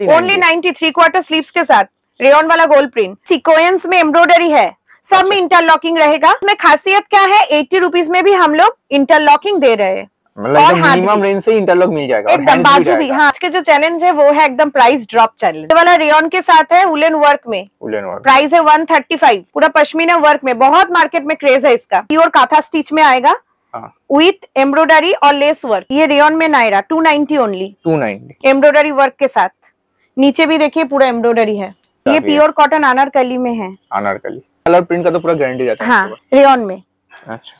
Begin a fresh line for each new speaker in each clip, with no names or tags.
Only ninety three quarter sleeves के साथ। Rayon वाला गोल्ड प्रिंट सिक्वेंस में एम्ब्रॉयडरी है। सब में इंटरलॉकिंग रहेगा। इसमें खासियत क्या है? एट्टी रुपीज़ में भी हम लोग इंटरलॉकिंग दे रहे हैं।
मतलब मिनिमम रेंज से इंटरलॉक मिल जाएगा
एकदम बाजू भी। हाँ आज के जो चैलेंज है वो है एकदम प्राइस ड्रॉप चैलेंज वाला रेयन के साथ है उलेन वर्क में।
Woolen work।
प्राइस है 135 पूरा पश्मीना वर्क में। बहुत मार्केट में क्रेज है इसका। प्योर काथा स्टिच में आएगा।
हाँ।
विथ एम्ब्रॉयडरी और लेस वर्क ये रेयन में नायरा 290 ओनली
290
एम्ब्रॉयडरी वर्क के साथ। नीचे भी देखिए पूरा एम्ब्रॉयडरी है। ये प्योर कॉटन अनारकली में है।
अनारकली। कलर प्रिंट का तो पूरा गारंटी रहता है
हाँ रेयन में।
अच्छा।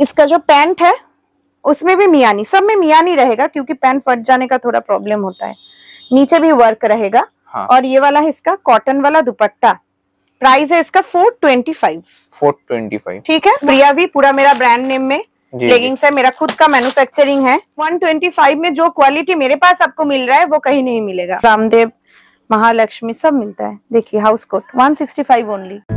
इसका जो पैंट है उसमें भी मियानी सब में मियानी रहेगा क्योंकि पैंट फट जाने का थोड़ा प्रॉब्लम होता है। नीचे भी वर्क रहेगा।
हाँ।
और ये वाला है इसका कॉटन वाला दुपट्टा। प्राइस है इसका फोर ट्वेंटी फाइव
425
ठीक है? प्रिया भी पूरा मेरा ब्रांड नेम में लेगिंग्स है, मेरा खुद का मैन्युफैक्चरिंग है। 125 में जो क्वालिटी मेरे पास आपको मिल रहा है, वो कहीं नहीं मिलेगा। रामदेव, महालक्ष्मी सब मिलता है। देखिए हाउस कोट 165 ओनली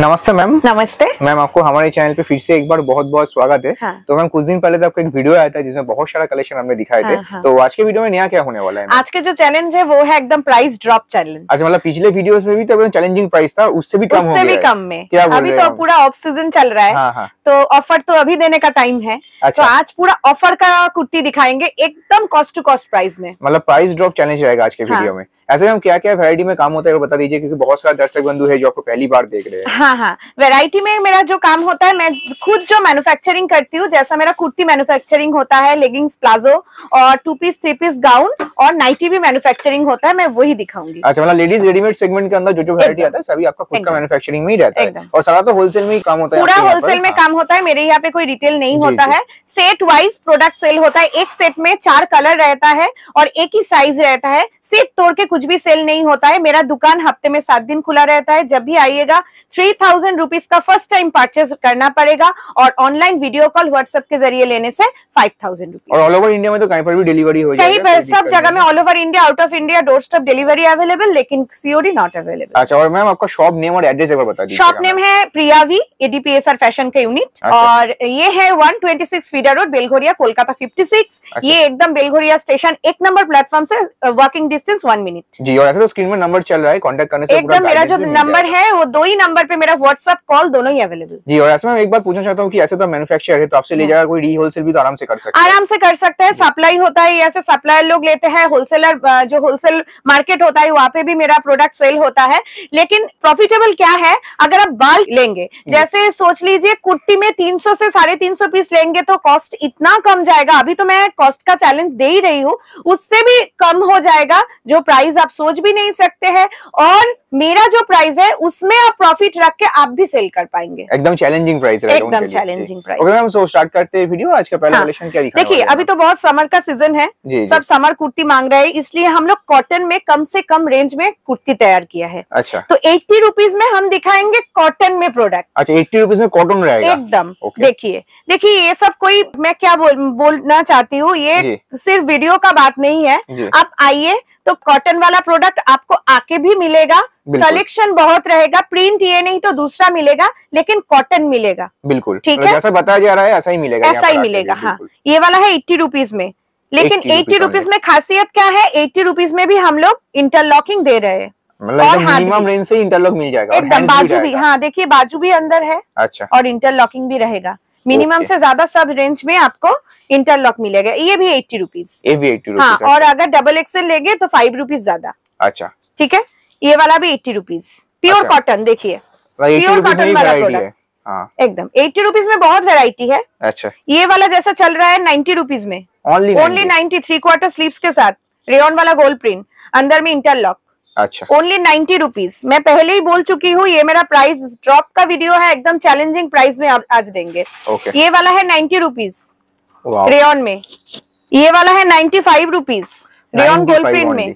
नमस्ते मैम।
नमस्ते।
मैम आपको हमारे चैनल पे फिर से एक बार बहुत बहुत स्वागत है।
हाँ।
तो मैम कुछ दिन पहले तो आपका एक वीडियो आया था जिसमें बहुत सारा कलेक्शन हमने दिखाए थे।
हाँ, हाँ।
तो आज के वीडियो में नया क्या होने वाला है
आज के जो चैलेंज है वो है एकदम प्राइस ड्रॉप चैलेंज
अच्छा मतलब पिछले वीडियो में भी तो चैलेंजिंग प्राइस था उससे भी कम
उससे भी कम में। अभी तो पूरा ऑफ़ सीज़न चल रहा है।
हाँ हाँ।
तो ऑफ़र तो अभी देने का टाइम है। तो
अच्छा।
आज पूरा ऑफ़र का कुर्ती दिखाएँगे एकदम कॉस्ट टू कॉस्ट प्राइस में।
मतलब प्राइस ड्रॉप चैलेंज रहेगा आज के
हाँ।
वीडियो में। ऐसे में क्या क्या वैरायटी में काम होता है वो बता दीजिए क्योंकि बहुत सारे दर्शक बंधु है जो आपको पहली बार देख रहे हैं।
हाँ हाँ। वैरायटी में मेरा जो काम होता है मैं खुद जो मैन्युफैक्चरिंग करती हूँ जैसा मेरा कुर्ती मैन्युफैक्चरिंग होता है लेगिंग्स प्लाजो और two piece three piece gown और नाइटी भी मैन्युफैक्चरिंग होता है मैं वही दिखाऊँगी।
अच्छा मतलब लेडीज़ रेडीमेड सेगमेंट के अंदर जो जो वैरायटी आता है सभी आपका खुद का। मैन्युफैक्चरिंग में ही रहता है। और सारा तो होलसेल में ही काम होता है
पर। होलसेल में
हाँ।
काम होता है मेरे यहाँ पे कोई रिटेल नहीं होता है। सेट वाइज प्रोडक्ट सेल होता है एक सेट में चार कलर रहता है और एक ही साइज़ रहता है। सेट तोड़ के कुछ भी सेल नहीं होता है मेरा दुकान हफ़्ते में सात दिन खुला रहता है। जब भी आइएगा थ्री थाउज़ेंड रुपीज़ का फ़र्स्ट टाइम परचेज करना पड़ेगा और ऑनलाइन वीडियो कॉल व्हाट्सएप के ज़रिए लेने से फाइव थाउज़ेंड
और
रुपीज़
ऑल ओवर इंडिया में तो कहीं पर भी डिलीवरी हो
कहीं पर सब जगह में all over India out of India doorstep delivery available लेकिन सीओडी नॉट अवेलेबल
अच्छा और मैम आपका शॉप नेम और एड्रेस एक बार बता दीजिए
शॉप नेम है प्रियावी एडीपीएसआर फ़ैशन का यूनिट। और ये है 126 फीडर रोड बेलघोरिया कोलकाता 56
अच्छा।
ये एकदम बेलघोरिया स्टेशन एक नंबर प्लेटफॉर्म से वॉकिंग डिस्टेंस वन मिनट
जी और ऐसे तो स्क्रीन में नंबर चल रहा है कांटेक्ट करने से
एकदम मेरा जो नंबर है वो दो ही नंबर पे मेरा व्हाट्सएप कॉल दोनों ही अवेलेबल
जी और ऐसे में एक बात पूछना चाहता हूँ कि ऐसे तो मैन्युफैक्चर है तो आपसे ले
हाँ।
जाएगा कोई री होलसेल भी तो आराम से कर सकते हैं।
आराम से कर सकते हैं सप्लाई होता है ऐसे सप्लायर लोग लेते हैं होलसेलर जो होलसेल मार्केट होता है वहाँ पे भी मेरा प्रोडक्ट सेल होता है। लेकिन प्रॉफिटेबल क्या है? अगर आप बाल लेंगे जैसे सोच लीजिए कुर्ती में 300 से साढ़े तीन सौ पीस लेंगे तो कॉस्ट इतना कम जाएगा। अभी तो मैं कॉस्ट का चैलेंज दे ही रही हूँ उससे भी कम हो जाएगा जो प्राइस आप सोच भी नहीं सकते हैं और मेरा जो प्राइस है उसमें आप प्रॉफिट रख के आप भी सेल कर पाएँगे।
एकदम चैलेंजिंग प्राइस
एकदम challenging
जी। ओके मैम सो स्टार्ट करते हैं वीडियो आज का पहला
हाँ।
कलेक्शन क्या दिखाने
देखिए अभी तो बहुत समर का सीज़न है। सब समर कुर्ती मांग रहे हैं इसलिए हम लोग कॉटन में कम से कम रेंज में कुर्ती तैयार किया है।
अच्छा।
तो एट्टी रुपीज़ में हम दिखाएँगे कॉटन में प्रोडक्ट
अच्छा एट्टी रुपीज़ में कॉटन रहेगा?
एकदम। देखिए देखिए ये सब कोई मैं क्या बोल, बोलना चाहती हूँ ये सिर्फ़ वीडियो का बात नहीं है। आप आइए तो कॉटन वाला प्रोडक्ट आपको आके भी मिलेगा। कलेक्शन बहुत रहेगा प्रिंट ये नहीं तो दूसरा मिलेगा लेकिन कॉटन मिलेगा।
बिल्कुल।
ठीक
मतलब
है?
जैसा बताया जा रहा है ऐसा ही मिलेगा
ऐसा ही मिलेगा हाँ। ये वाला है एट्टी रुपीज़ में। लेकिन एट्टी
रुपीज़
में खासियत क्या है? एट्टी रुपीज़ में भी हम लोग इंटरलॉकिंग दे रहे हैं।
मतलब मिनिमम रेंज से इंटरलॉक मिल जाएगा
एकदम
hands भी
बाजू भी हाँ देखिए बाजू भी अंदर है
अच्छा।
और इंटरलॉकिंग भी रहेगा। मिनिमम से ज़्यादा सब रेंज में आपको इंटरलॉक मिलेगा। ये भी एट्टी रुपीज़
ये भी एट्टी
हाँ और अगर डबल एक्सएल लेंगे तो फाइव रुपीज़ ज़्यादा।
अच्छा।
ठीक है? ये वाला भी एट्टी रुपीज़ प्योर। कॉटन देखिए। प्योर
ही
वाला
वैरायटी
product।
है। हाँ।
एकदम। एट्टी रुपीज़ में बहुत वेराइटी है।
अच्छा।
ये वाला जैसा चल रहा है नाइन्टी रुपीज़ में।
Only
only ninety three quarter sleeves के साथ। रेन वाला गोल्ड प्रिंट अंदर में इंटरलॉक
अच्छा।
ओनली नाइन्टी रुपीज़ मैं पहले ही बोल चुकी हूँ ये मेरा प्राइस ड्रॉप का वीडियो है एकदम चैलेंजिंग प्राइस में आज देंगे।
ओके
ये वाला है नाइन्टी रुपीज़ रेन में। ये वाला है ninety five rupees rayon gold print में।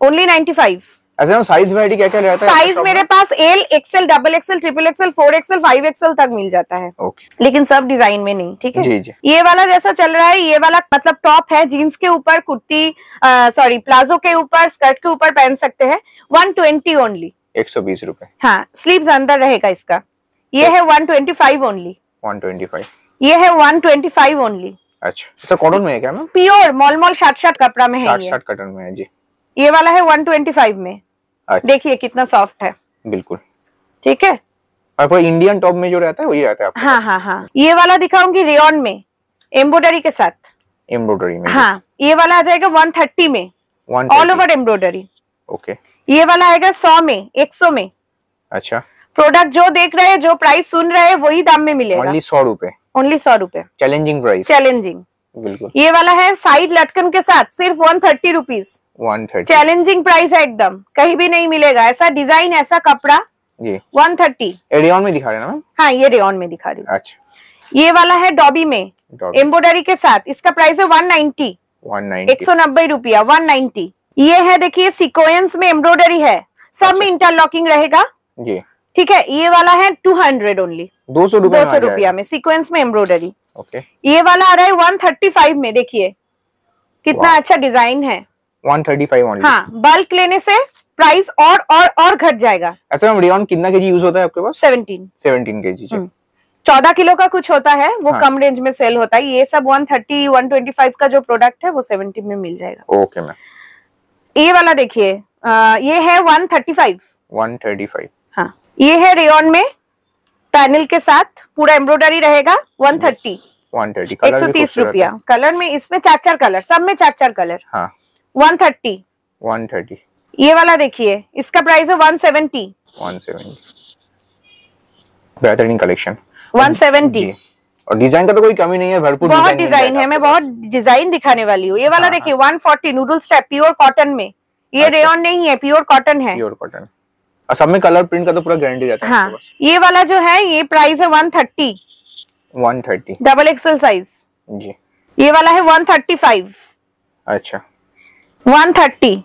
ओनली नाइन्टी फाइव
ऐसे में साइज़ वैरायटी क्या क्या रहता है?
साइज़ मेरे पास L XL double XL triple XL four XL five XL तक मिल जाता है।
ओके
लेकिन सब डिज़ाइन में नहीं ठीक है?
जी जी।
ये वाला जैसा चल रहा है ये वाला मतलब टॉप है जीन्स के ऊपर कुर्ती सॉरी प्लाजो के ऊपर स्कर्ट के ऊपर पहन सकते हैं। वन ट्वेंटी ओनली
एक सौ बीस रूपए।
हाँ स्लीव्स अंदर रहेगा इसका। ये है one twenty five only
one twenty five
ये है वन ट्वेंटी फाइव ओनली
अच्छा। सर कॉटन में है क्या
प्योर मॉल मॉल शार्ट शार्ट कपड़ा में है
शार्ट शार्ट कटन में है जी।
ये वाला है वन ट्वेंटी फाइव में। देखिए कितना सॉफ्ट है।
बिल्कुल।
ठीक है?
और इंडियन टॉप में जो रहता है वही रहता है आपके
हाँ हाँ हाँ। ये वाला दिखाऊँगी रेयन में एम्ब्रॉयडरी के साथ।
एम्ब्रॉयडरी में।
हाँ ये वाला आ जाएगा वन थर्टी में। ऑल ओवर एम्ब्रॉयडरी
ओके
ये वाला आएगा सौ में एक सौ में।
अच्छा।
प्रोडक्ट जो देख रहे हैं जो प्राइस सुन रहे हैं वही दाम में मिलेगा।
ओनली सौ रूपए।
ओनली सौ रुपए।
चैलेंजिंग प्राइस
चैलेंजिंग
बिल्कुल।
ये वाला है साइड लटकन के साथ सिर्फ़ one thirty rupees
one thirty
challenging price है एकदम कहीं भी नहीं मिलेगा। ऐसा डिज़ाइन ऐसा कपड़ा
जी।
वन थर्टी
एडियन में दिखा रहे ना
हाँ ये रेयन में दिखा रही हूँ।
अच्छा।
ये वाला है डॉबी में। एम्ब्रॉयडरी के साथ। इसका प्राइस है वन नाइन्टी
वन
एक सौ नब्बे रुपया वन नाइन्टी ये है देखिए सिक्वेंस में एम्ब्रॉयडरी है। सब में इंटरलॉकिंग रहेगा।
जी।
ठीक है ये वाला है टू हंड्रेड ओनली
दो सौ
दो सौ रुपया में सीक्वेंस में एम्ब्रॉयडरी ये वाला आ रहा है वन थर्टी फाइव में देखिए। कितना अच्छा डिज़ाइन है।
वन थर्टी फाइव ओनली
हाँ बल्क लेने से प्राइस और और और घट जाएगा।
अच्छा मैम रेयन कितना केजी यूज़ होता है आपके पास?
17
17 केजी
हम्म। चौदह किलो का कुछ होता है वो
हाँ.
कम रेंज में सेल होता है। ये सब 130 125 का जो प्रोडक्ट है वो 70 में मिल जाएगा।
ओके मैम
ये वाला देखिए ये है
135
135 ये है रेयन में पैनल के साथ पूरा एम्ब्रॉयडरी रहेगा वन थर्टी
वन थर्टी
एक सौ तीस रुपया। कलर में इसमें चार चार कलर सब में चार चार कलर।
हाँ।
वन थर्टी
वन थर्टी
ये वाला देखिए इसका प्राइस है वन सेवेंटी
वन सेवेंटी बेहतरीन कलेक्शन
वन सेवेंटी
और डिज़ाइन का तो कोई कमी नहीं है भरपूर
बहुत डिज़ाइन है मैं बहुत डिज़ाइन दिखाने वाली हूँ। ये वाला
हाँ,
देखिए वन फोर्टी नूडल स्टेप प्योर कॉटन में। ये
अच्छा।
रेयन नहीं है प्योर कॉटन है।
प्योर कॉटन सब में कलर प्रिंट का तो पूरा गारंटी रहता है
हाँ ये वाला जो है ये प्राइस है one thirty
one thirty
double XL size
जी।
ये वाला है वन थर्टी फाइव
अच्छा।
One thirty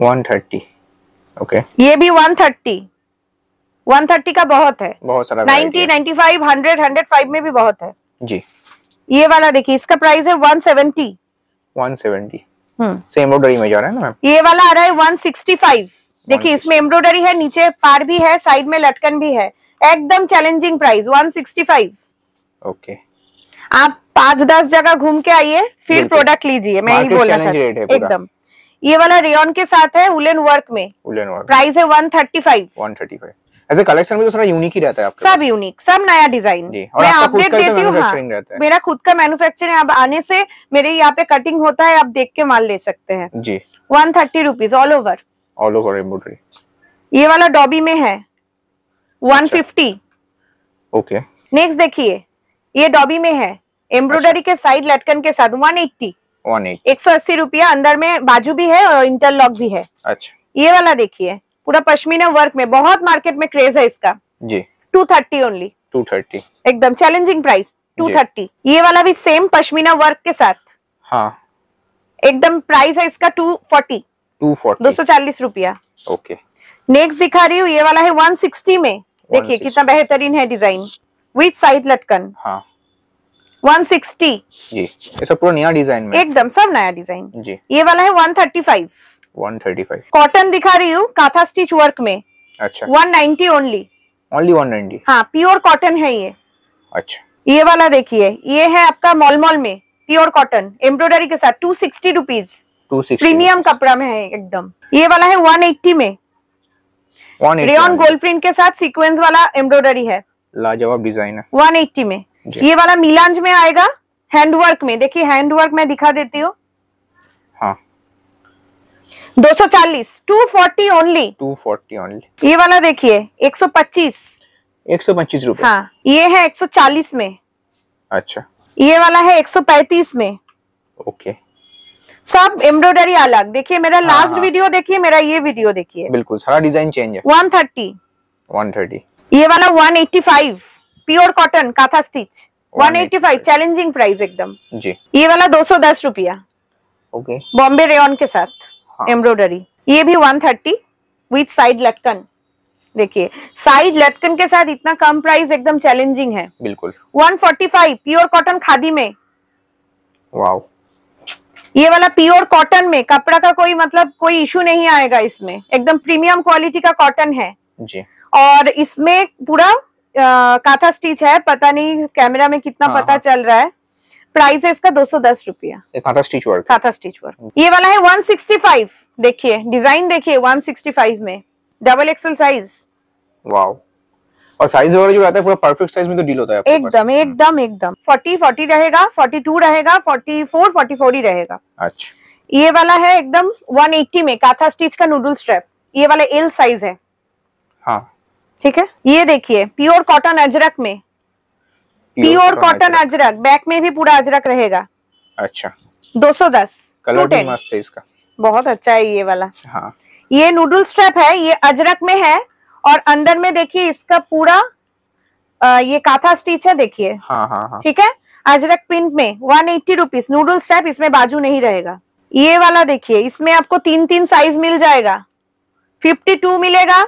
one thirty okay
ये भी वन थर्टी वन थर्टी का बहुत है।
बहुत सारा
ninety ninety five hundred hundred five में भी बहुत है।
है। जी।
ये वाला देखिए इसका प्राइस है one seventy
one seventy
hmm.
से एम्ब्रॉयडरी में जा रहा है ना मैम
ये वाला आ रहा है वन सिक्सटी फाइव देखिए इसमें एम्ब्रॉयडरी है नीचे पार भी है साइड में लटकन भी है। एकदम challenging price one sixty five
okay
आप पाँच दस जगह घूम के आइए फिर प्रोडक्ट लीजिए मैं ही बोलना चाहती
हूँ।
एकदम। ये वाला रेन के साथ है उलेन वर्क में।
उलन वर्क
प्राइस है one thirty five
one thirty five ऐसे कलेक्शन में तो सारा यूनिक ही रहता है आपके
सब यूनिक सब नया डिज़ाइन मैं अपडेट देती हूँ हाँ।
है।
मेरा खुद का मैन्युफैक्चरिंग अब आने से मेरे यहाँ पे कटिंग होता है आप देख के माल ले सकते हैं।
जी।
One thirty rupees all over
all over embroidery
ये वाला डॉबी में है। वन
अच्छा।
फिफ्टी
ओके
नेक्स्ट देखिए ये डॉबी में है। एम्ब्रॉयडरी
अच्छा।
के साइड लटकन के साथ वन एट्टी
वन एट
एक सौ अस्सी रुपया अंदर में बाजू भी है और इंटरलॉक भी है।
अच्छा।
ये वाला देखिए पूरा पश्मीना वर्क में बहुत मार्केट में क्रेज है इसका।
जी।
Two thirty only
two thirty
एकदम चैलेंजिंग प्राइस टू
जी।
थर्टी ये वाला भी सेम पश्मीना वर्क के साथ।
हाँ।
एकदम प्राइस है इसका टू फोर्टी दो सौ चालीस रुपया।
ओके।
नेक्स्ट दिखा रही हूँ ये वाला है वन सिक्सटी में। देखिए कितना बेहतरीन है डिज़ाइन विथ साइड लटकन।
हाँ।
वन सिक्सटी
ये सब पूरा नया डिज़ाइन में।
एकदम सब नया डिज़ाइन
जी।
ये वाला है one thirty five
one thirty five
cotton दिखा रही हूँ काथा स्टिच वर्क में।
अच्छा।
One ninety only
only one ninety
हाँ प्योर कॉटन है ये।
अच्छा।
ये वाला देखिए ये है आपका मॉल मॉल में प्योर कॉटन एम्ब्रॉयडरी के साथ two sixty rupees
two
premium कपड़ा में है एकदम। ये वाला है वन एट्टी में। रेन गोल्ड प्रिंट के साथ सीक्वेंस वाला एम्ब्रॉयडरी है।
लाजवाब डिज़ाइन है।
वन एट्टी में। ये वाला मिलांज में आएगा हैंडवर्क में। देखिए हैंडवर्क में दिखा देती हूँ।
हाँ।
दो सौ चालीस। Two forty only
two forty only
ये वाला देखिए एक सौ पच्चीस।
एक सौ पच्चीस रुपए।
हाँ ये है एक सौ चालीस में।
अच्छा।
ये वाला है 135 में।
ओके।
सब एम्ब्रॉयडरी अलग। देखिए मेरा
हाँ,
लास्ट
हाँ।
वीडियो देखिए मेरा ये वीडियो देखिए।
बिल्कुल सारा डिज़ाइन चेंज है।
130
130
ये वाला 185 pure cotton काथा stitch 185
185
challenging price एकदम।
जी।
ये वाला 210 रुपया।
ओके।
बॉम्बे रेयन के साथ
हाँ।
एम्ब्रॉयडरी ये भी 130 विथ साइड लटकन। देखिए साइड लटकन के साथ इतना कम प्राइस एकदम चैलेंजिंग है।
बिल्कुल।
145 प्योर कॉटन खादी में।
वाओ
ये वाला प्योर कॉटन में कपड़ा का कोई मतलब कोई इशू नहीं आएगा इसमें। एकदम प्रीमियम क्वालिटी का कॉटन है।
जी।
और इसमें पूरा काथा स्टिच है पता नहीं कैमरा में कितना
हाँ,
पता
हाँ।
चल रहा है। प्राइस है इसका 210 रुपया।
एक आता स्टिच वर्क
काथा स्टिच वर्क ये वाला है 165 देखिए डिज़ाइन देखिए 165 में। डबल एक्सल साइज़
वाओ और साइज़ वगैरह जो रहता है पूरा परफेक्ट साइज़ में तो डील होता है
एकदम एकदम एकदम। 40 40 रहेगा 42 रहेगा 44 44 ही रहेगा।
अच्छा।
ये वाला है एकदम 180 में काथा स्टिच का नूडल स्ट्रैप ये वाला एल साइज़ है।
हाँ।
ठीक है? ये देखिए प्योर कॉटन अजरक में। Pure cotton Ajrak. बैक में भी पूरा अजरक रहेगा।
अच्छा।
210
कलर भी
210
मस्त है इसका।
बहुत अच्छा है ये वाला।
हाँ।
ये नूडल स्ट्रैप है ये अजरक में है। और अंदर में देखिए इसका पूरा अ, ये काथा स्टिच है देखिए।
हाँ हाँ हाँ।
ठीक है? अजरक प्रिंट में one eighty rupees noodle strap इसमें बाजू नहीं रहेगा। ये वाला देखिए इसमें आपको तीन तीन साइज़ मिल जाएगा। फिफ्टी टू मिलेगा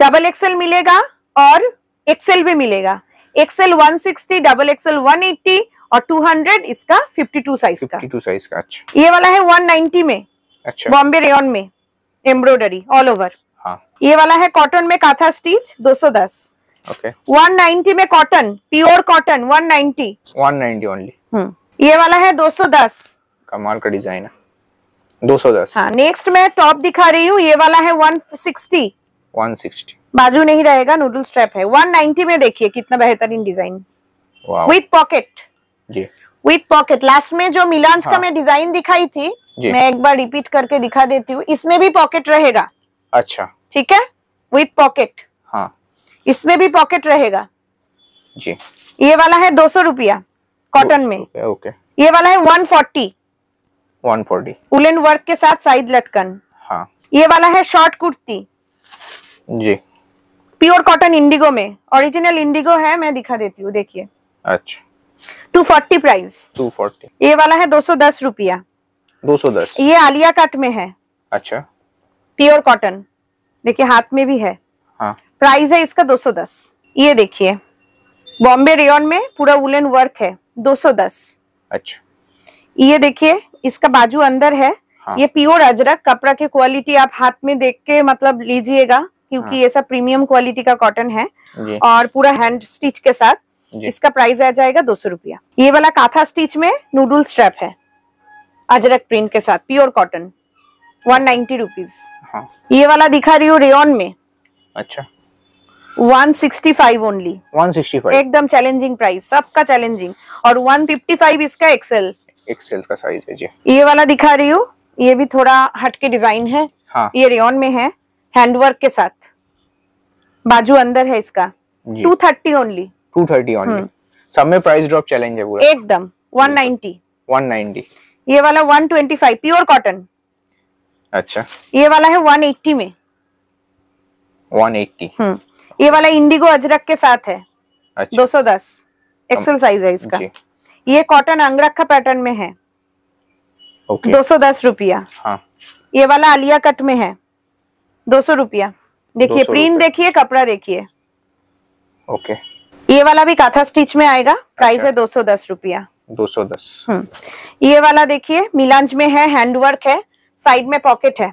डबल एक्सएल मिलेगा और एक्सएल भी मिलेगा। एक्सएल 160 डबल एक्सएल 180 और 200 इसका 52 साइज़ का।
52 साइज़ का अच्छा।
ये वाला है 190 में।
अच्छा।
बॉम्बे रेन में एम्ब्रॉयडरी ऑल ओवर
हाँ।
ये वाला है कॉटन में काथा स्टिच 210
ओके
190 में कॉटन प्योर कॉटन 190
190 ओनली
ये वाला है 210
कमाल का डिज़ाइन है। 210
हाँ नेक्स्ट मैं टॉप दिखा रही हूँ ये वाला है 160
160
बाजू नहीं रहेगा नूडल स्ट्रैप है। 190 में देखिए कितना बेहतरीन डिज़ाइन विथ पॉकेट
जी।
विथ पॉकेट लास्ट में जो मिलांज का
हाँ।
मैं डिज़ाइन दिखाई थी मैं एक बार रिपीट करके दिखा देती हूँ इसमें भी पॉकेट रहेगा।
अच्छा।
ठीक है? विथ पॉकेट
हाँ।
इसमें भी पॉकेट रहेगा।
जी।
ये वाला है दो सौ रुपया कॉटन में।
Okay okay.
ये वाला है 140
140
उलेन वर्क के साथ साइड लटकन।
हाँ।
ये वाला है शॉर्ट कुर्ती।
जी।
प्योर कॉटन इंडिगो में। ओरिजिनल इंडिगो है मैं दिखा देती हूँ देखिए।
अच्छा।
240 प्राइस
240
ये वाला है 210 रुपया।
210
ये आलिया कट में है।
अच्छा।
Pure cotton. देखिए हाथ में भी है।
हाँ।
प्राइस है इसका 210 ये देखिए बॉम्बे रेयन में पूरा वुलन वर्क है 210
अच्छा।
ये देखिए इसका बाजू अंदर है।
हाँ।
ये प्योर अजरक कपड़ा की क्वालिटी आप हाथ में देख के मतलब लीजिएगा क्योंकि
हाँ।
ये सब प्रीमियम क्वालिटी का कॉटन है। और पूरा हैंड स्टिच के साथ इसका प्राइस आ जाएगा दो सौ रुपया। ये वाला काथा स्टिच में नूडल स्ट्रैप है अजरक प्रिंट के साथ pure cotton. One ninety rupees
हाँ।
ये वाला दिखा रही हूँ रेयन में।
अच्छा।
वन सिक्सटी फाइव ओनली
165
एकदम चैलेंजिंग प्राइस सबका चैलेंजिंग और वन फिफ्टी फाइव इसका एक्सेल
एक्सेल का साइज़ है जी।
ये वाला दिखा रही हूँ ये भी थोड़ा हटके डिज़ाइन है।
हाँ।
ये रेयन में है हैंडवर्क के साथ। बाजू अंदर है इसका। Two thirty only
230 only
hmm.
सब में प्राइस ड्रॉप चैलेंज है पूरा।
एकदम। वन नाइन्टी
190
ये वाला one twenty five pure cotton
अच्छा।
ये वाला है 180 में।
180
हम्म। ये वाला इंडिगो अजरक के साथ है।
अच्छा।
210 एक्सेल साइज़ है इसका। ये कॉटन अंगरखा पैटर्न में है।
ओके
210 रुपया।
हाँ।
ये वाला आलिया कट में है। 200 रुपया। देखिए
200
प्रिंट देखिए कपड़ा देखिए।
ओके
ये वाला भी काथा स्टिच में आएगा। प्राइस
अच्छा।
है 210 रुपया।
210
हम्म। ये वाला देखिए मिलांज में है हैंडवर्क है। साइड में पॉकेट है।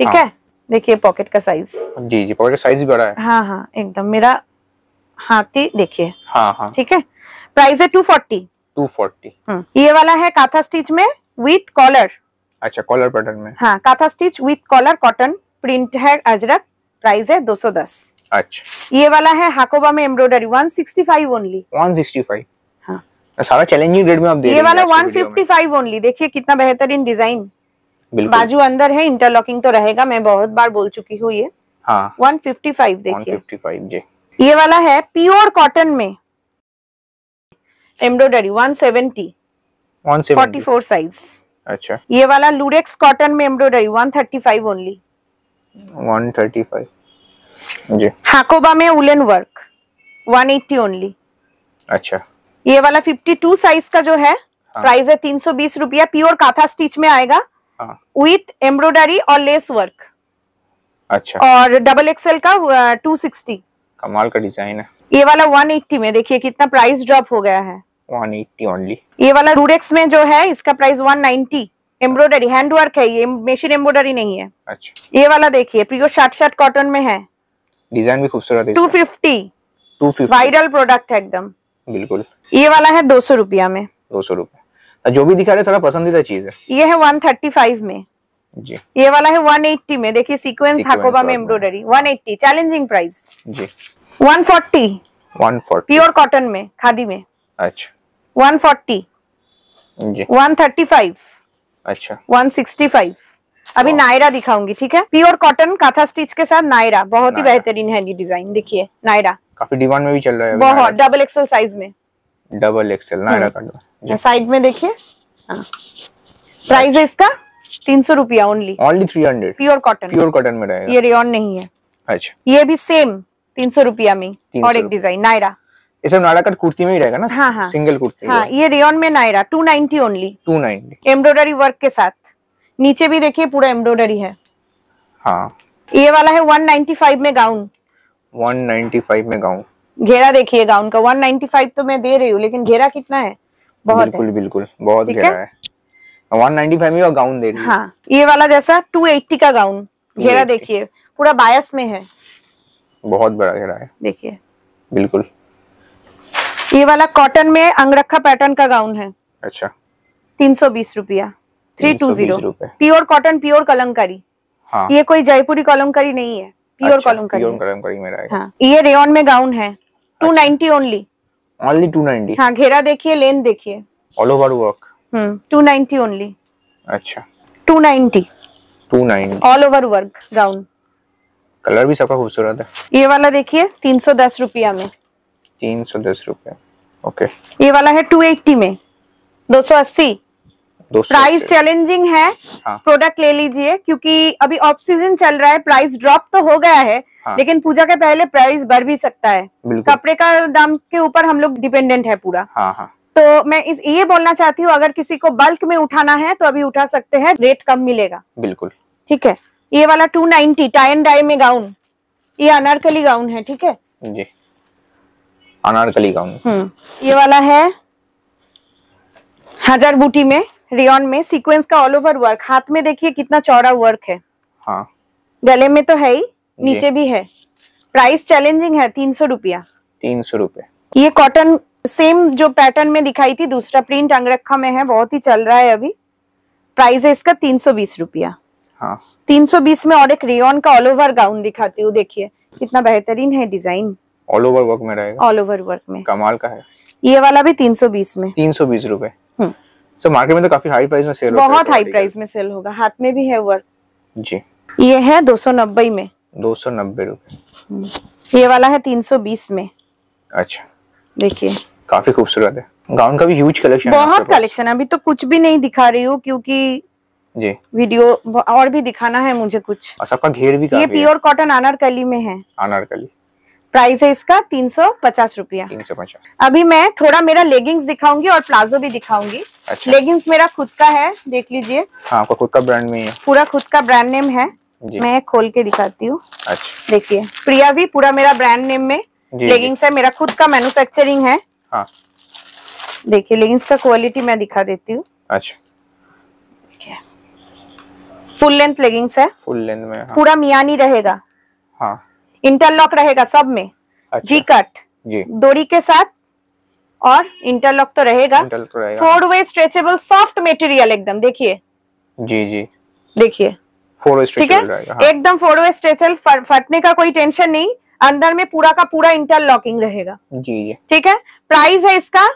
ठीक
हाँ।
है? देखिए पॉकेट का साइज़
जी जी पॉकेट का साइज़ भी बड़ा है।
हाँ हाँ एकदम। मेरा हाथी देखिए।
हाँ हाँ।
ठीक है? प्राइस है टू फोर्टी
240
ये वाला है काथा स्टिच में विथ कॉलर
अच्छा कॉलर पैटर्न में।
हाँ काथा stitch with collar cotton print है अजरक। प्राइस है 210
अच्छा।
ये वाला है हाकोबा में एम्ब्रॉयडरी 165 ओनली
165
हाँ
सारा चैलेंजिंग रेट में आप दे
ये वाला
आज की वीडियो
155 ओनली देखिए कितना बेहतरीन डिज़ाइन बाजू अंदर है इंटरलॉकिंग तो रहेगा मैं बहुत बार बोल चुकी हूँ ये।
हाँ।
155 देखिए।
155 जी।
ये वाला है प्योर कॉटन में। एम्ब्रॉयडरी 170
वन सेवेंटी
44 साइज़
अच्छा।
ये वाला लूरेक्स कॉटन में embroidery 135 only
one thirty five जी।
हाकोबा में उलन वर्क 180 ओनली
अच्छा।
ये वाला 52 साइज़ का जो है
हाँ।
प्राइस है तीन सौ बीस रुपया प्योर काथा स्टिच में आएगा।
हाँ।
विथ एम्ब्रॉयडरी और लेस वर्क
अच्छा।
और डबल एक्सएल का टू सिक्सटी
कमाल का डिज़ाइन है।
ये वाला 180 में देखिए कितना प्राइस ड्रॉप हो गया है।
वन एट्टी ओनली
ये वाला रूडेक्स में जो है इसका प्राइस 190 एम्ब्रॉयडरी हैंड वर्क है ये मशीन एम्ब्रॉयडरी नहीं है।
अच्छा।
ये वाला देखिए प्योर शर्ट शर्ट कॉटन में है।
डिज़ाइन भी खूबसूरत है
250
टू फिफ्टी
वायरल प्रोडक्ट है एकदम।
बिल्कुल।
ये वाला है दो सौ रुपया में।
दो सौ रुपए तो जो भी दिखा रहे सारा पसंदीदा चीज़ है।
ये है 135 में।
जी।
ये वाला है 180 में। देखिए सीक्वेंस हाकोबा में। एम्ब्रॉयडरी 180 चैलेंजिंग प्राइस
जी।
140
वन फोर्टी
प्योर कॉटन में खादी में।
अच्छा।
140
जी।
135
अच्छा।
165 अभी नायरा दिखाऊँगी ठीक है? प्योर कॉटन काथा स्टिच के साथ नायरा। बहुत ही बेहतरीन है ये डिज़ाइन देखिए नायरा।
काफ़ी डिमांड में भी चल रहा है
बहुत डबल एक्सल साइज़ में।
डबल एक्सेल नायरा का
साइड में देखिए। प्राइस है इसका तीन सौ रुपया only
only three hundred
pure cotton
pure cotton में रहेगा।
ये रेयन नहीं है।
अच्छा।
ये भी सेम तीन सौ रुपया में। और एक डिज़ाइन नायरा
ये सब नायरा कट कुर्ती में ही रहेगा ना?
हाँ, हाँ।
सिंगल कुर्ती।
हाँ ये रेयन में Nayra two ninety only
two ninety
embroidery work के साथ। नीचे भी देखिए पूरा एम्ब्रॉयडरी है।
हाँ।
ये वाला है 195 में गाउन
वन नाइनटी फाइव में गाउन
घेरा देखिए गाउन का 195 तो मैं दे रही हूँ लेकिन घेरा कितना है? बहुत
बिल्कुल
है।
बिल्कुल बहुत घेरा
है?
है। वन नाइनटी फाइव में और गाउन दे रही है।
हाँ ये वाला जैसा 280 का गाउन घेरा देखिए। पूरा बायस में है।
बहुत बड़ा घेरा है।
देखिए।
बिल्कुल।
ये वाला कॉटन में अंगरखा पैटर्न का गाउन है।
अच्छा।
तीन सौ बीस रुपया। Three two zero pure cotton pure kalamkari.
हाँ।
ये कोई जयपुरी कलमकारी नहीं है। प्योर
अच्छा,
कलमकारी
में रहेगा
हाँ ये रेयन में गाउन है। Two ninety only
only two ninety
हाँ घेरा देखिए लेन देखिए।
All over work
hmm two ninety only
अच्छा।
Two ninety
two ninety
all over work gown
colour भी सबका खूबसूरत है।
ये वाला देखिए तीन सौ दस रुपया में।
तीन सौ दस रुपए ओके
ये वाला है टू एट्टी में। दो सौ अस्सी। प्राइस चैलेंजिंग है।
हाँ।
प्रोडक्ट ले लीजिए क्योंकि अभी ऑफ़ सीज़न चल रहा है प्राइस ड्रॉप तो हो गया है
हाँ।
लेकिन पूजा के पहले प्राइस बढ़ भी सकता है। कपड़े का दाम के ऊपर हम लोग डिपेंडेंट है पूरा।
हाँ हाँ।
तो मैं इस ये बोलना चाहती हूँ अगर किसी को बल्क में उठाना है तो अभी उठा सकते हैं रेट कम मिलेगा।
बिल्कुल।
ठीक है? ये वाला two ninety tie and dye में गाउन ये अनारकली गाउन है ठीक है?
जी। अनारकली गाउन
हम्म। ये वाला है हज़ार बूटी में। रियन में सीक्वेंस का ऑल ओवर वर्क हाथ में देखिए कितना चौड़ा वर्क है।
हाँ।
गले में तो है ही नीचे भी है। प्राइस चैलेंजिंग है तीन सौ रुपया।
तीन सौ रुपए
ये कॉटन सेम जो पैटर्न में दिखाई थी दूसरा प्रिंट अंगरखा में है बहुत ही चल रहा है अभी। प्राइस है इसका तीन सौ बीस रुपया।
हाँ।
तीन सौ बीस में और एक रेयन का ऑल ओवर गाउन दिखाती हूँ देखिए। कितना बेहतरीन है डिज़ाइन
ऑल ओवर वर्क में रहेगा।
ऑल ओवर वर्क में।
कमाल का है।
ये वाला भी तीन सौ बीस में।
तीन सौ बीस रुपए सो मार्केट में तो काफ़ी हाई प्राइस में सेल
बहुत हाई प्राइस में सेल होगा। हाथ में भी है वर्क
जी।
ये है दो सौ नब्बे में।
दो सौ नब्बे रुपए।
ये वाला है तीन सौ बीस में।
अच्छा।
देखिए।
काफ़ी खूबसूरत है। गाउन का भी ह्यूज कलेक्शन
बहुत कलेक्शन है। अभी तो कुछ भी नहीं दिखा रही हूँ क्योंकि
जी।
वीडियो और भी दिखाना है मुझे कुछ।
सबका घेर भी
ये प्योर कॉटन अनारकली में है।
अनारकली।
प्राइस है इसका तीन सौ पचास रूपया।
तीन सौ पचास।
अभी मैं थोड़ा मेरा लेगिंग्स दिखाऊँगी और प्लाजो भी दिखाऊँगी।
अच्छा।
लेगिंग्स मेरा खुद का है देख लीजिए।
हाँ आपका खुद का ब्रांड में है
पूरा खुद का ब्रांड नेम है। मैं खोल के दिखाती हूँ।
अच्छा।
देखिए प्रिया भी पूरा मेरा ब्रांड नेम में। लेगिंग्स है मेरा खुद का मैन्युफैक्चरिंग है।
हाँ।
देखिए लेगिंग्स का क्वालिटी मैं दिखा देती हूँ।
अच्छा।
फुल लेंथ लेगिंग्स है।
फुल लेंथ में हाँ।
पूरा मियानी रहेगा।
हाँ।
इंटरलॉक रहेगा सब में।
अच्छा।
वी कट
जी।
डोरी के साथ और इंटरलॉक तो रहेगा। Four way stretchable soft material एकदम देखिए।
जी जी।
देखिए।
फोर वे
ठीक है?
हाँ।
एकदम फोर वे स्ट्रेचल फटने का कोई टेंशन नहीं। अंदर में पूरा का पूरा इंटरलॉकिंग रहेगा।
जी जी।
ठीक है? प्राइस है इसका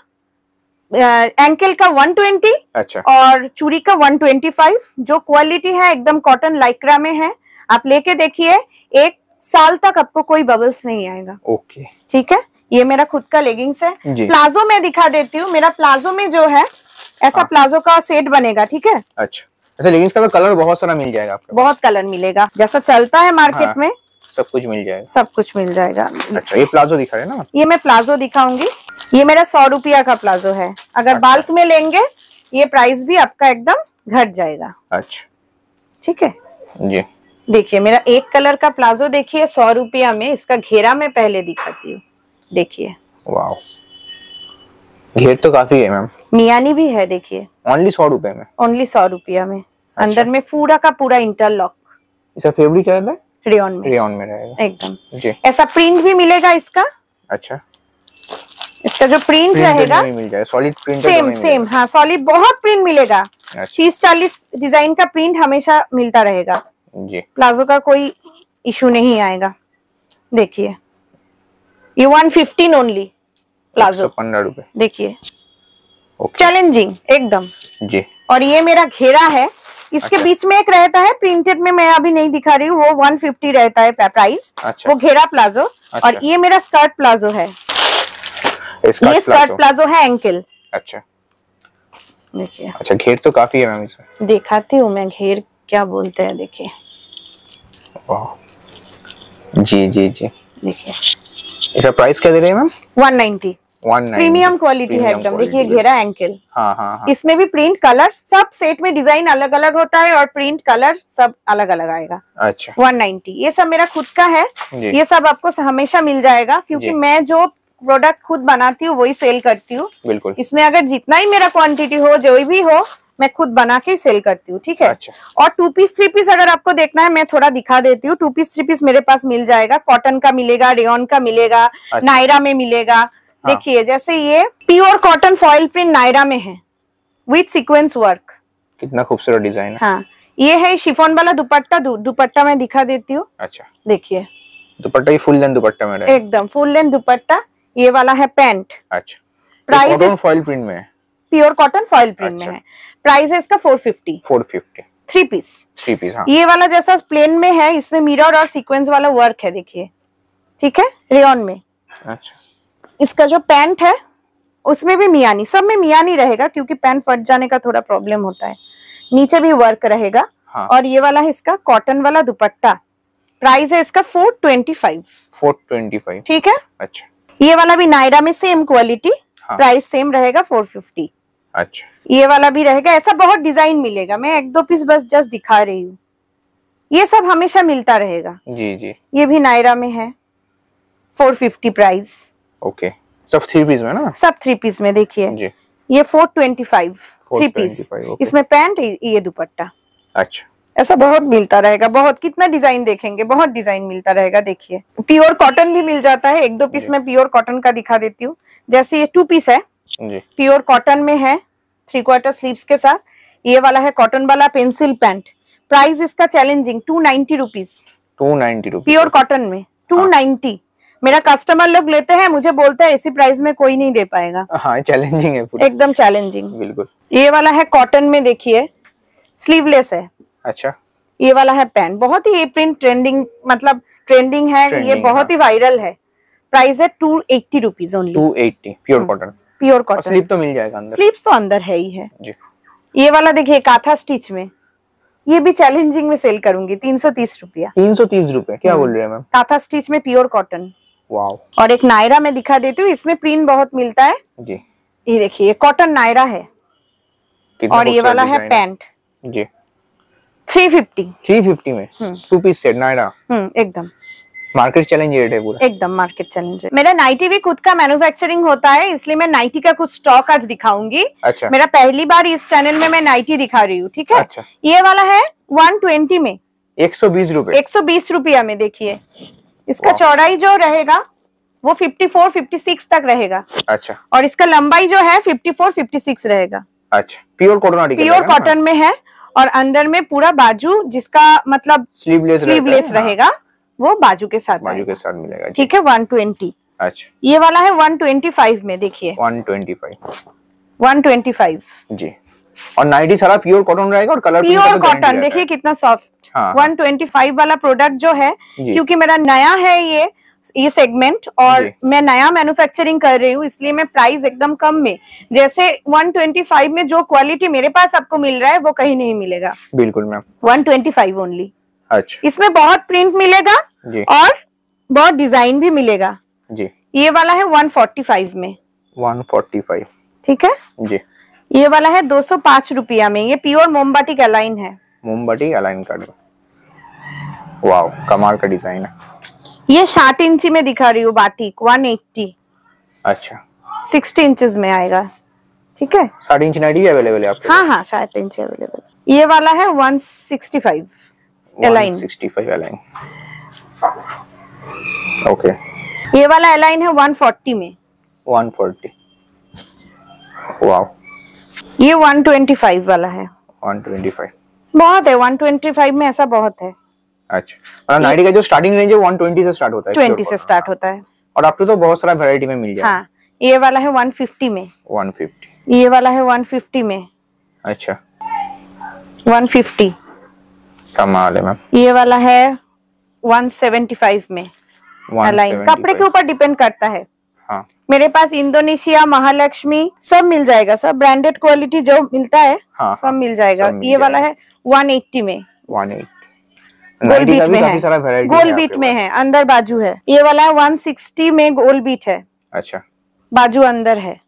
एंकल का 120
अच्छा।
और चूड़ी का 125 जो क्वालिटी है एकदम कॉटन लाइक्रा में है। आप लेके देखिए एक साल तक आपको कोई बबल्स नहीं आएगा।
ओके
ठीक है? ये मेरा खुद का लेगिंग्स है। प्लाजो में दिखा देती हूँ। मेरा प्लाजो में जो है ऐसा
हाँ।
प्लाजो का सेट बनेगा ठीक है?
अच्छा। ऐसे लेगिंग्स का तो कलर बहुत सारा मिल जाएगा आपको।
बहुत कलर मिलेगा। जैसा चलता है मार्केट
हाँ।
में
सब कुछ मिल जाएगा।
सब कुछ मिल जाएगा।
अच्छा ये प्लाजो दिखा रहे हैं ना
ये मैं प्लाजो दिखाऊँगी। ये मेरा सौ रुपया का प्लाजो है। अगर
अच्छा।
बाल्क में लेंगे ये प्राइस भी आपका एकदम घट जाएगा।
अच्छा।
ठीक है?
जी।
देखिए मेरा एक कलर का प्लाजो देखिए सौ रुपया में इसका घेरा मैं पहले दिखाती हूँ। देखिए।
घेर तो काफ़ी है मैम।
मियानी भी है देखिए।
ओनली सौ रुपए में?
ओनली सौ रुपया में।
अच्छा।
अंदर में पूरा का पूरा इंटरलॉक।
इसका फेब्रिक क्या है?
रेयन में।
रेयन में रहेगा।
एकदम।
जी।
ऐसा प्रिंट भी मिलेगा इसका?
अच्छा।
इसका जो प्रिंट
प्रिंट
रहेगा?
मिल सॉलिड प्रिंट
सेम सेम हाँ सॉलिड बहुत प्रिंट मिलेगा।
अच्छा।
तीस चालीस डिज़ाइन का प्रिंट हमेशा मिलता रहेगा।
जी।
प्लाजो का कोई इशू नहीं आएगा। देखिए। ये वन फिफ्टीन ओनली प्लाजो।
पंद्रह रूपए।
देखिए। चैलेंजिंग एकदम।
जी।
और ये मेरा घेरा है। इसके
अच्छा।
बीच में एक रहता है प्रिंटेड में मैं अभी नहीं दिखा रही हूँ वो 150 रहता है प्राइस
अच्छा।
वो घेरा प्लाजो।
अच्छा। और।
ये मेरा स्कर्ट प्लाजो है।
इसका
ये स्कर्ट प्लाजो। है एंकल
अच्छा।
देखिए।
अच्छा घेर तो काफ़ी है मैम इसमें।
दिखाती हूँ मैं घेर क्या बोलते हैं देखिए।
वाह जी जी जी।
देखिए।
इसका प्राइस क्या दे रहे हैं मैम?
190
वन
प्रीमियम क्वालिटी है एकदम। देखिए घेरा एंकल
हाँ। हाँ हाँ
इसमें भी प्रिंट कलर सब सेट में डिज़ाइन अलग अलग होता है और प्रिंट कलर सब अलग अलग आएगा।
अच्छा।
190 ये सब मेरा खुद का है। ये सब आपको हमेशा मिल जाएगा क्योंकि मैं जो प्रोडक्ट खुद बनाती हूँ वही सेल करती हूँ।
बिल्कुल।
इसमें अगर जितना ही मेरा क्वांटिटी हो जो भी हो मैं खुद बना के सेल करती हूँ ठीक है?
अच्छा।
और टू पीस थ्री पीस अगर आपको देखना है मैं थोड़ा दिखा देती हूँ। टू पीस थ्री पीस मेरे पास मिल जाएगा। कॉटन का मिलेगा रेयन का मिलेगा
अच्छा।
नायरा में मिलेगा।
हाँ।
देखिए जैसे ये pure cotton foil print Nayra में है विथ सीक्वेंस वर्क
कितना खूबसूरत डिज़ाइन है।
हाँ ये है शिफोन वाला दुपट्टा दुपट्टा मैं दिखा देती हूँ।
अच्छा।
देखिए।
दुपट्टा ही फुल लेंथ दुपट्टा में
एकदम फुल लेंथ दुपट्टा ये वाला है पैंट
अच्छा।
प्राइस
फॉइल प्रिंट में
प्योर कॉटन फॉइल प्रिंट में
अच्छा।
है। प्राइस है इसका four fifty.
Four fifty.
Three piece.
Three piece हाँ।
ये वाला जैसा प्लेन में है इसमें मिरर और सीक्वेंस वाला वर्क है देखिए। ठीक है? रेन में।
अच्छा।
इसका जो पैंट है उसमें भी मियानी सब में मियानी रहेगा क्योंकि पैंट फट जाने का थोड़ा प्रॉब्लम होता है। नीचे भी वर्क रहेगा।
हाँ।
और ये वाला है इसका कॉटन वाला दुपट्टा। प्राइस है इसका four twenty five.
Four twenty five.
ठीक है?
अच्छा।
ये वाला भी नायरा में सेम क्वालिटी
हाँ।
प्राइस सेम रहेगा फोर फिफ्टी।
अच्छा।
ये वाला भी रहेगा ऐसा बहुत डिज़ाइन मिलेगा। मैं एक दो पीस बस जस्ट दिखा रही हूँ। ये सब हमेशा मिलता रहेगा।
जी जी।
ये भी नायरा में है। Four fifty price
okay. सब थ्री पीस में ना?
सब थ्री पीस में देखिए। ये four twenty five three piece इसमें पैंट ये दुपट्टा।
अच्छा।
ऐसा बहुत मिलता रहेगा बहुत कितना डिज़ाइन देखेंगे बहुत डिज़ाइन मिलता रहेगा देखिए। प्योर कॉटन भी मिल जाता है। एक दो पीस। में प्योर कॉटन का दिखा देती हूँ। जैसे ये टू पीस है प्योर कॉटन में है थ्री क्वार्टर स्लीव्स के साथ। ये वाला है कॉटन वाला पेंसिल पैंट प्राइस इसका challenging two ninety rupees
two ninety rupees
pure cotton में टू नाइनटी मेरा कस्टमर लोग लेते हैं मुझे बोलते हैं इसी प्राइस में कोई नहीं दे पाएगा।
हाँ चैलेंजिंग है पूरा।
एकदम चैलेंजिंग
बिल्कुल।
ये वाला है कॉटन में देखिए। स्लीवलेस है।
अच्छा।
ये वाला है पैंट बहुत ही ये प्रिंट ट्रेंडिंग मतलब ट्रेंडिंग है
Trending
ये
है,
बहुत ही। वायरल है। प्राइस है two eighty rupees only
two eighty pure cotton
pure cotton
sleep तो मिल जाएगा अंदर।
स्लीव्स तो अंदर है ही है।
जी।
ये वाला देखिए काथा स्टिच में। ये भी चैलेंजिंग में सेल करूँगी तीन सौ तीस रूपया।
तीन सौ तीस रुपए क्या
हम्म।
बोल रहे हैं मैम?
काथा स्टिच में प्योर कॉटन
वाओ
और एक नायरा में दिखा देती हूँ इसमें प्रिंट बहुत मिलता है।
जी।
ये देखिए कॉटन नायरा है। और ये वाला है पैंट
जी।
थ्री फिफ्टी
थ्री फिफ्टी में। Two piece set Nayra.
हम्म एकदम।
मार्केट चैलेंज रेट है पूरा।
एकदम मार्केट चैलेंज मेरा नाइटी भी खुद का मैन्युफैक्चरिंग होता है इसलिए मैं नाइटी का कुछ स्टॉक आज दिखाऊँगी।
अच्छा।
मेरा पहली बार इस चैनल में मैं नाइटी दिखा रही हूँ ठीक है?
अच्छा।
ये वाला है 120 में।
एक सौ बीस रूपए।
एक सौ बीस रुपया में देखिए। इसका चौड़ाई जो रहेगा वो 54 56 तक रहेगा।
अच्छा।
और इसका लंबाई जो है 54 56 रहेगा।
अच्छा। प्योर कॉटन
प्योर कॉटन में है और अंदर में पूरा बाजू जिसका मतलब
स्लीवलेस
स्लीवलेस रहेगा। वो बाजू के साथ
बाजू के साथ मिलेगा
ठीक है 120
अच्छा।
ये वाला है 125 में देखिए।
वन ट्वेंटी फाइव
125
जी। और नाइटी सारा प्योर कॉटन रहेगा और कलर
प्योर कॉटन देखिए कितना सॉफ्ट
हाँ।
125 वाला प्रोडक्ट जो है। क्योंकि मेरा नया है ये ये सेगमेंट और मैं नया मैन्युफैक्चरिंग कर रही हूँ इसलिए मैं प्राइस एकदम कम में। जैसे 125 में जो क्वालिटी मेरे पास आपको मिल रहा है वो कहीं नहीं मिलेगा।
बिल्कुल मैम
125 ओनली
अच्छा।
इसमें बहुत प्रिंट मिलेगा
जी।
और बहुत डिज़ाइन भी मिलेगा।
जी।
ये वाला है 145 में।
145
ठीक है?
जी।
ये वाला है 205 रुपया में। ये प्योर मोमबाटिक अलाइन है।
मोमबाटी अलाइन कर दो। वाओ कमाल का डिज़ाइन है।
ये साठ इंची में दिखा रही हूँ बाटिक 180
अच्छा।
60 इंचेस में आएगा। ठीक है?
साढ़े इंच नाइटी अवेलेबल है आपके
हाँ हाँ साठ इंच अवेलेबल ये वाला है 165 अलाइन
165 अलाइन ओके
ये वाला अलाइन है 140 में
140 वाओ
ये 125 वाला है
125
बहुत है 125 में ऐसा बहुत है
अच्छा मतलब नाइटी का जो स्टार्टिंग रेंज है 120 से स्टार्ट होता है
20 से स्टार्ट होता है
और आपको तो बहुत सारा वैरायटी में मिल जाएगा
हाँ ये वाला है 150 में
150
ये वाला है 150 में
अच्छा
150
कमाल है मैम।
ये वाला है 175 में। अलाइन कपड़े के ऊपर डिपेंड करता है।
हाँ।
मेरे पास इंडोनेशिया महालक्ष्मी सब मिल जाएगा सब ब्रांडेड क्वालिटी जो मिलता है
हाँ,
सब
हाँ,
मिल जाएगा।
सब मिल
ये वाला है 180 में।
180
गोल बीट में है। गोल बीट में है अंदर बाजू है। ये वाला है 160 में गोल बीट है।
अच्छा।
बाजू अंदर है।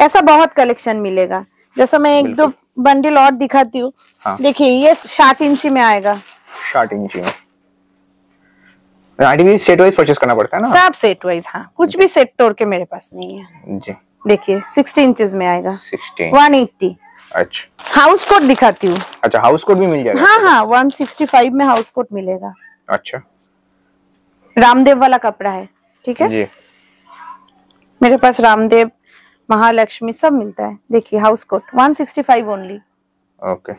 ऐसा बहुत कलेक्शन मिलेगा। जैसा मैं एक दो बंडल और दिखाती हूँ।
हाँ।
देखिए ये सात इंची में आएगा।
सात इंची में। भी सेट वाइज परचेस करना पड़ता है ना?
सब सेट वाइज हाँ। कुछ भी सेट तोड़ के मेरे पास नहीं है।
जी।
देखिए सिक्सटी इंचेस में आएगा।
16
वन एट्टी
अच्छा।
हाउस कोट दिखाती हूँ।
अच्छा हाउस कोट भी मिल जाएगा
हाँ हाँ वन सिक्सटी फाइव में हाउस कोट मिलेगा।
अच्छा।
रामदेव वाला कपड़ा है ठीक है?
जी।
मेरे पास रामदेव महालक्ष्मी सब मिलता है। देखिए house coat one sixty five only
okay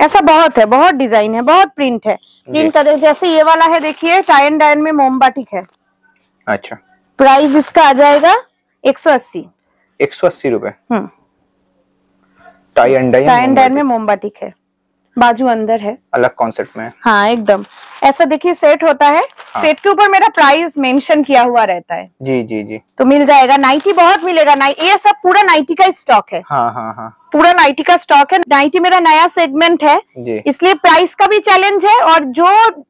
ऐसा बहुत है बहुत डिज़ाइन है बहुत प्रिंट है। प्रिंट का देख जैसे ये वाला है देखिए टाइन एंड डायन में मोमबाटिक है।
अच्छा।
प्राइस इसका आ जाएगा एक सौ अस्सी।
एक सौ अस्सी रूपए। टाइन डाइन
टाई एंड डायन में मोमबाटिक है। बाजू अंदर है।
अलग कॉन्सेप्ट में
हाँ। एकदम। ऐसा देखिए सेट होता है। हाँ। सेट के ऊपर मेरा प्राइस मेंशन किया हुआ रहता है।
जी जी जी।
तो मिल जाएगा। नाइटी बहुत मिलेगा। नाइ ये सब पूरा नाइटी का स्टॉक है।
हाँ हाँ हाँ।
पूरा नाइटी का स्टॉक है। नाइटी मेरा नया सेगमेंट है। इसलिए प्राइस का भी चैलेंज है और जो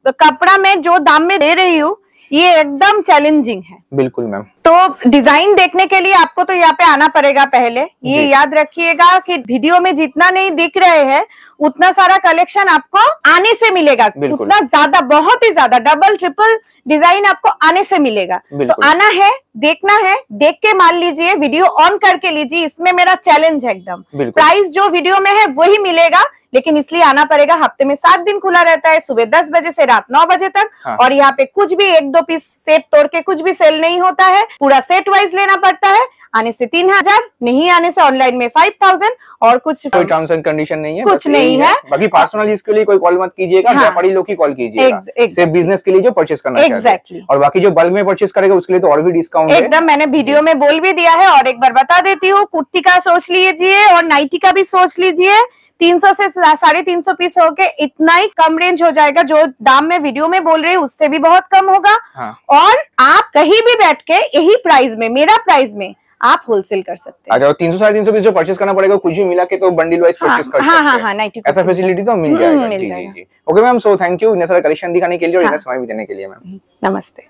कपड़ा मैं जो दाम में दे रही हूँ ये एकदम चैलेंजिंग है।
बिल्कुल मैम
तो डिज़ाइन देखने के लिए आपको तो यहाँ पे आना पड़ेगा पहले। ये याद रखिएगा कि वीडियो में जितना नहीं दिख रहे हैं उतना सारा कलेक्शन आपको आने से मिलेगा। उतना ज़्यादा बहुत ही ज़्यादा डबल ट्रिपल डिज़ाइन आपको आने से मिलेगा। तो आना है देखना है देख के मान लीजिए वीडियो ऑन करके लीजिए इसमें मेरा चैलेंज है एकदम। प्राइस जो वीडियो में है वही मिलेगा लेकिन इसलिए आना पड़ेगा। हफ़्ते में सात दिन खुला रहता है सुबह दस बजे से रात नौ बजे तक।
हाँ।
और यहाँ पे कुछ भी एक दो पीस सेट तोड़ के कुछ भी सेल नहीं होता है। पूरा सेट वाइज लेना पड़ता है आने से तीन हज़ार नहीं आने से ऑनलाइन में फाइव थाउज़ेंड और कुछ
कोई टर्म्स एंड कंडीशन नहीं है
कुछ नहीं है।
बाकी पर्सनल इसके लिए कोई कॉल मत कीजिएगा
हाँ।
व्यापारी लोग की कॉल कीजिएगा। सिर्फ़ बिज़नेस के लिए जो परचेस करना
Exactly.
और बाकी जो बल्क में परचेस करेगा उसके लिए तो और भी डिस्काउंट
एकदम मैंने वीडियो में बोल भी दिया है और एक बार बता देती हूँ कुर्ती का सोच लीजिए और नाइटी का भी सोच लीजिए। 300 से साढ़े तीन सौ पीस होके इतना ही कम रेंज हो जाएगा जो दाम में वीडियो में बोल रही हूँ उससे भी बहुत कम होगा।
हाँ।
और आप कहीं भी बैठ के यही प्राइस में मेरा प्राइस में आप होलसेल कर सकते हैं।
अच्छा तीन सौ साढ़े तीन सौ पीस जो परचेस करना पड़ेगा कुछ भी मिला के तो बंडल वाइज
हाँ,
परचेस कर
हाँ,
सकते
हाँ,
हाँ,
90
ऐसा फैसिलिटी तो मिल
हम्म,
जाएगा। Okay ma'am so thank you इतने सारा कलेक्शन दिखाने के लिए और
हाँ।
इतना समय भी देने के लिए मैम
नमस्ते।